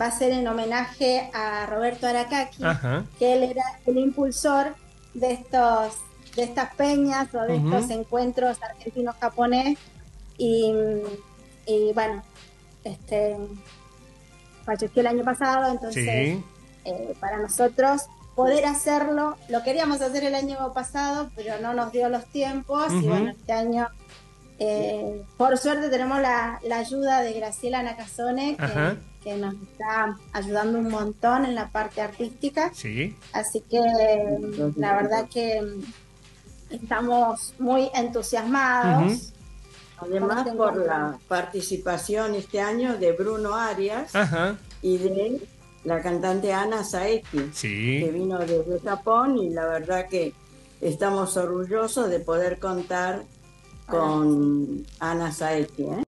va a ser en homenaje a Roberto Aracaki, que él era el impulsor de estos de estas peñas o de estos encuentros argentinos-japonés y, y, bueno, este falleció el año pasado, entonces eh, para nosotros poder hacerlo, lo queríamos hacer el año pasado, pero no nos dio los tiempos y bueno, este año eh, por suerte tenemos la, ayuda de Graciela Nakazone, que, nos está ayudando un montón en la parte artística. Sí. Así que la verdad que estamos muy entusiasmados. Además por la participación este año de Bruno Arias y de la cantante Ana Saeki, que vino desde Japón y la verdad que estamos orgullosos de poder contar con Ana Saeki. ¿eh?